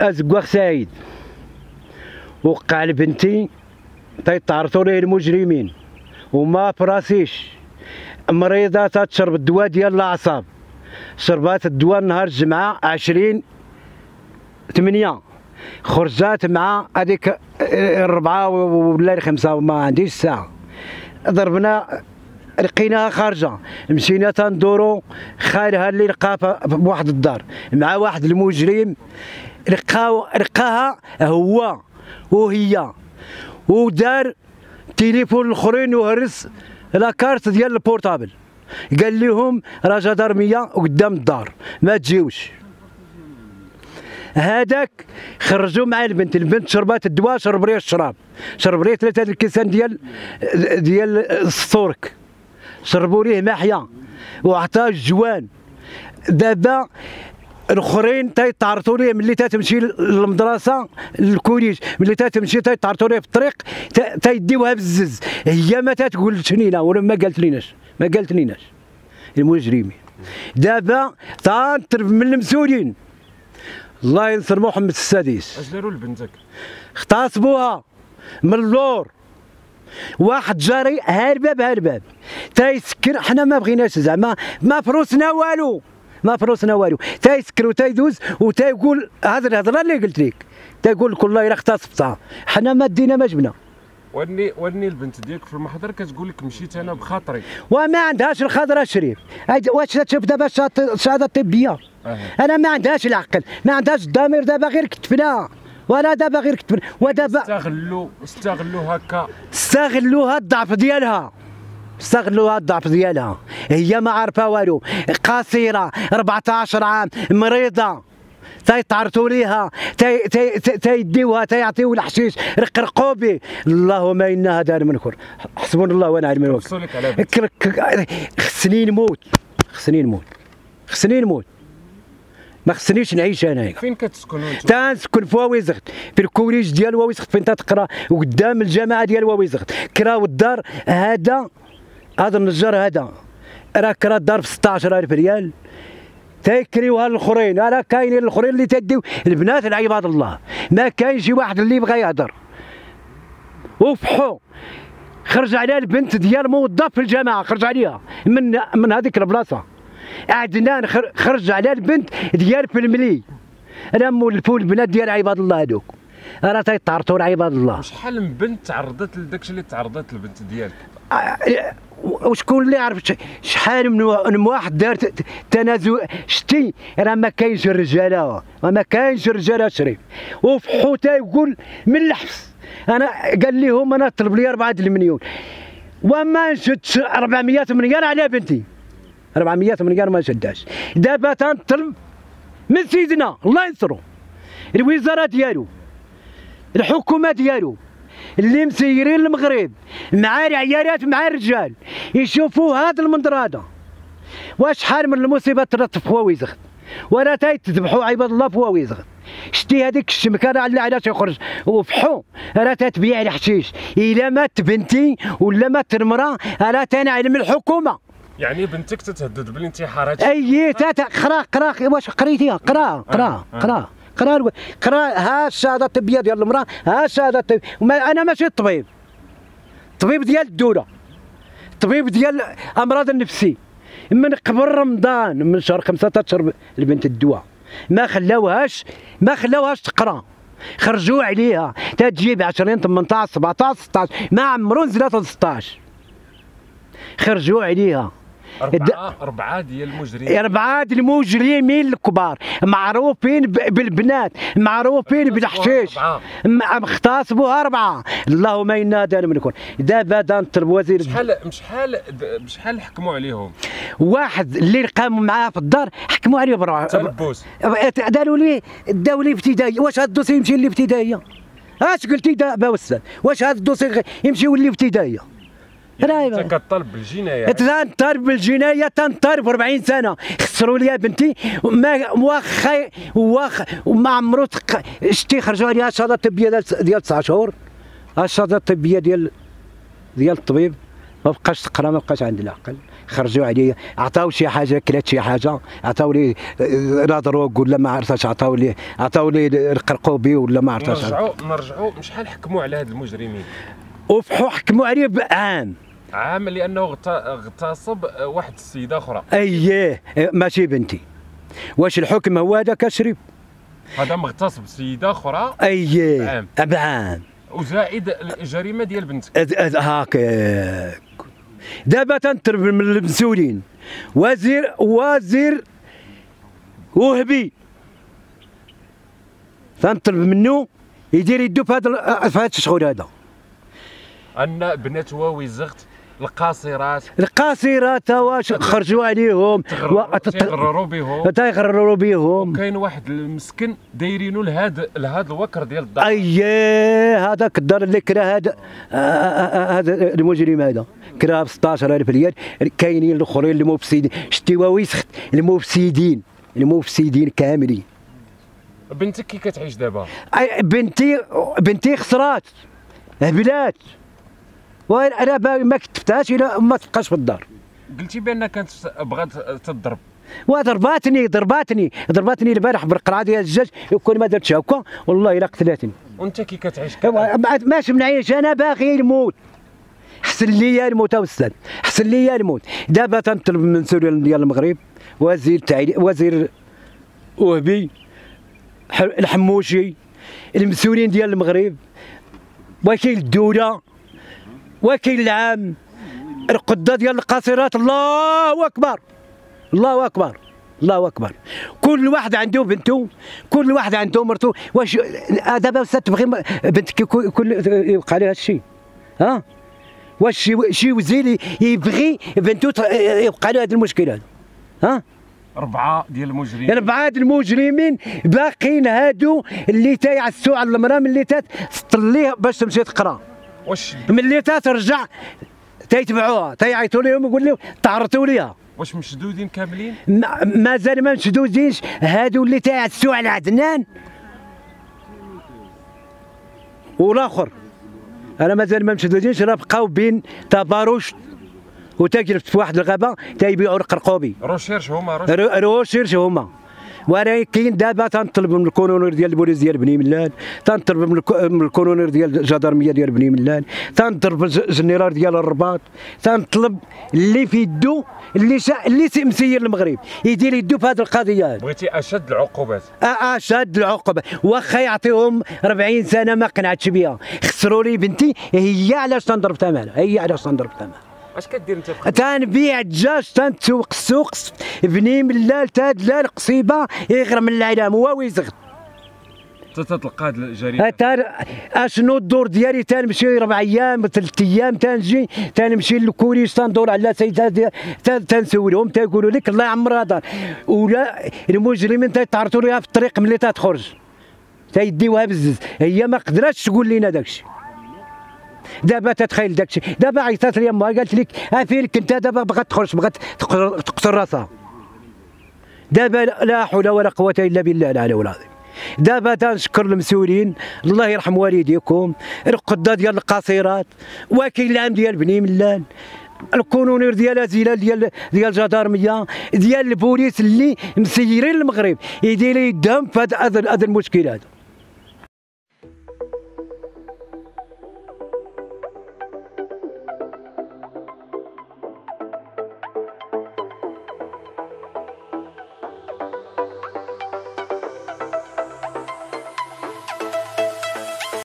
أزقوخ سعيد. وقع لبنتي تيطارطوا ليه المجرمين. وما فراسيش. مريضة تشرب الدواء ديال الأعصاب. شربات الدواء نهار الجمعة عشرين ثمانية خرجات مع هذيك الربعة ولا الخمسة ما عنديش الساعة ضربنا لقيناها خارجة. مشينا تندورو خالها اللي لقاها بواحد الدار. مع واحد المجرم. لقاو لقاها هو وهي. ودار تليفون الأخرين وهرس لاكارت ديال البورتابل. قال لهم راه جدارميه قدام الدار ما تجيوش. هذاك خرجوا مع البنت البنت شربات الدواء شرب ريها الشراب. شرب ريها ثلاثة الكيسان ديال ديال السطورك شربوا ليه محيا. وعطاه ال joint. دابا الأخرين تيتعرضوا ليه ملي تتمشي للمدرسة لل collège ملي تتمشي تيتعرضوا ليه في الطريق تيديوها بالزز هي ما تتقولش لينا ولا ما قالت ليناش ما قالت ليناش. المجرمين. دابا تنطلب من المسؤولين. الله ينصر محمد السادس. اش داروا لبنتك؟ اغتصبوها من اللور. واحد جاري هرباب هرباب تيسكر حنا ما بغيناش زعما ما فروسنا والو. ما فروسنا والو تيسكر وتيدوز وتيقول هذا الهضرة اللي قلت لك. تيقول لك والله الا اغتصبتها حنا ما دينا ما جبنا. ورني ورني البنت ديالك في المحضر كتقول لك مشيت أنا بخاطري. وما عندهاش الخضرة شريف. هاي- واش تشوف دابا الشهاده الطبيه أه. أنا ما عندهاش العقل. ما عندهاش الضمير دابا غير كتفنا ولا دابا غير كتفنا ودابا استغلوا استغلوا هكا. استغلوها الضعف ديالها. استغلوها الضعف ديالها. هي ما عارفة والو. قصيرة 14 عام مريضة. تيتعرضوا ليها تي تي تي- تيديوها تيعطيو الحشيش. رقرقوا به اللهم إن هذا المنكر حسبنا الله ونعم الوكيل. خصني نموت. خصني نموت. خصني نموت. ما خصنيش نعيش انايا فين كتسكنوا أنتم تنسكن في واويزغت في ال collège ديال واويزغت فين تتقرا؟ وقدام الجماعة ديال واويزغت كراو الدار هذا هذا النجار هذا. راه كرا الدار ب 16000 ريال. تيكريوها الاخرين راه كاينين الاخرين اللي تديو البنات لعباد الله. ما كاين شي واحد اللي بغى يهضر. وفحو. خرج عليها البنت ديال موظف في الجامعة خرج عليها. من من هذيك البلاصة. عدنان خر- خرج على البنت ديال في الملي. أنا مولفوا البنات ديال عباد الله هذوك راه تيطارطوا عباد الله. شحال من بنت تعرضت لداكشي اللي تعرضت البنت ديالك؟ آه، وشكون اللي عرف شحال من وا- من واحد دار تنازل شتي راه ما كاينش الرجاله ما كاينش الرجاله شريف. وفحو يقول من الحبس. أنا قال لهم أنا طلب لي 4 المليون. وما نشدش 400 مليار على بنتي. 400 مليار ما شداش دابا تنطلب من سيدنا الله ينصرو. الوزارة ديالو. الحكومة ديالو اللي مسيرين المغرب مع العيالات مع الرجال يشوفوا هذا المنظر هذا. وشحال من المصيبة ترت في واويزغ ولا تذبحوا عباد الله في واويزغ شتي هذيك الشمكة راه اللي علاش يخرج؟ وفحو راه تتبيع الحشيش؟ إلا مات بنتي ولا مات المرأة راه تنعلم الحكومة. يعني بنتك تتهدد بالانتحارات. أي تاتا قرأ قرأ واش قريتيها؟ قرا قرا آه، آه. قرا قرا قرا ها الشهاده الطبية ديال المرأة ها الشهاده الطبيه أنا ماشي الطبيب. طبيب ديال الدولة. طبيب ديال الامراض النفسي من قبل رمضان من شهر خمسة تشرب البنت الدواء. ما خلاوهاش ما خلاوهاش تقرأ. خرجوا عليها. تجيب 20 18 17 16 ما عمرو نزلت 16 خرجوا عليها. أربعة أربعة ديال المجرمين. أربعة المجرمين الكبار معروفين بالبنات معروفين بالحشيش. أربعة. م- اغتصبوها أربعة. اللهم إنا هذا الملكون دابا دا نطلب وزير شحال شحال شحال حكموا عليهم؟ واحد اللي قاموا معاه في الدار حكموا عليه برا تلبس داروا لي داو لي ابتدائيه واش هذا الدوسي يمشي للابتدائية؟ اش قلتي دابا واستاذ واش هذا الدوسي يمشي يولي ابتدائيه راه أنت كطالب بالجناية. تنطالب بالجناية تنطالب 40 سنة. خسروا لي بنتي. ما واخا واخا وما عمرو شتي خرجوا عليها الشهاده الطبية ديال ديال 9 شهور. الشهاده الطبية ديال ديال الطبيب. ما بقاش تقرا ما بقاش عند العقل. خرجوا عليه عطاو شي حاجة كلات شي حاجة. عطاو لي لا دروغ ولا ما عرفتش. عطاو لي عطاو لي القرقوبي ولا ما عرفتش. نرجعوا نرجعوا شحال حكموا على هاد المجرمين؟ وفحوا حكموا عليه بعام عام لأنه اغت- اغتصب واحد السيدة أخرى. اييه ماشي بنتي. واش الحكم هو هذاك شريف هذا مغتصب سيدة أخرى. اييه بعام. بعام وزائد الجريمة ديال بنتك. أد- أد- هاك. دابا تنطلب من المسؤولين. وزير وزير وهبي. تنطلب منه يدير يدو هذا في هذا الشغل هذا. أن بنات واوي زغت القاصرات القاصرات واش خرجوا عليهم تيغرروا بهم. تيغرروا بهم. كاين واحد المسكن دايرينو لهذا لهذا الوكر ديال الدار. أييه هذاك الدار اللي كرا هذا هذا المجرم هذا. كرا ب 16000 ريال. كاينين الآخرين المفسدين. شتي ويسخت المفسدين. المفسدين كاملين. بنتك كي كتعيش دابا؟ بنتي بنتي خسرات. هبلات وأنا باغي ما كتبتهاش الا ما تبقاش في الدار. قلتي بان كانت بغات تضرب. وضرباتني ضرباتني ضرباتني البارح بالقرعة ديال الدجاج يكون ما درتش هكا والله إلا قتلاتني وأنت كي كتعيش ماشي منعيش أنا باغي نموت حسن لي الموت أستاذ. حسن لي الموت. دابا تنطلب من المسؤول ديال المغرب وزير تعليم وزير وهبي الحموشي المسؤولين ديال المغرب وكيل الدولة. وكيل العام القده ديال القاصرات الله أكبر الله أكبر الله أكبر. كل واحد عنده بنته كل واحد عنده مرته. واش دابا أستاذ تبغي بنتك يكون يوقع لها هادشي. ها؟ واش شي شي وزير يبغي بنته يوقع لها هذا المشكل هذا. ها؟ أربعة ديال المجرمين. أربعة المجرمين باقيين هادو اللي تيعسوا على المراه ملي تطليه باش تمشي تقرا. واش ملي ترجع تيتبعوها تيعيطوا لهم يقول لهم تعرضوا ليها واش مشدودين كاملين؟ ما- مازال ما مشدودينش. هادو اللي تيعسوا على عدنان. والآخر أنا مازال ما مشدودينش. راه بقاو بين تباروش وتجلس في واحد الغابة تيبيعوا القرقوبي. روشيرش هما روش رو- روشيرش هما. ولكن دابا تنطلب من الكولونير ديال البوليس ديال بني ملال تنطلب من الكو- من الكولونير ديال الجدارميه ديال بني ملال تنطلب الج- الجنرال ديال الرباط تنطلب اللي في يدو اللي شا اللي سي- مسير المغرب يدير يدو في هذه القضية بغيتي أشد العقوبات. شاد العقبه واخا يعطيهم 40 سنة ما قنعتش بها خسروا لي بنتي هي علاش تنضرب ثمنها؟ هي علاش تنضرب ثمنها؟ اش كدير انت في تنبيع الدجاج تنسوق السوق بني ملال تادلال قصيبة يغرم من العلام هو ويزغد تتلقى هاد الجريمه تار أشنو الدور ديالي؟ تنمشي ربع أيام ثلاث أيام تنجي تنمشي للكوريس تندور على سيدات تنسولهم تيقولوا لك الله يعمرها دار ولا المجرمين تيتعرضوا ليها في الطريق ملي تتخرج. تيديوها بزز. هي ما قدرتش تقول لنا داكشي. دابا تتخيل داكشي. دابا عيطات لي أمها قالت لك ها فين كنت دابا بغات تخرج بغات تقتل راسها. دابا لا حول ولا قوة إلا بالله العلي العظيم. دابا تنشكر المسؤولين. الله يرحم والديكم. القضاة ديال القاصرات وكيل العام ديال بني ملال. الكونونير ديال ازيلال ديال ديال الجدارميه ديال البوليس اللي مسيرين المغرب. يدير يدهم في هذا المشكل هذا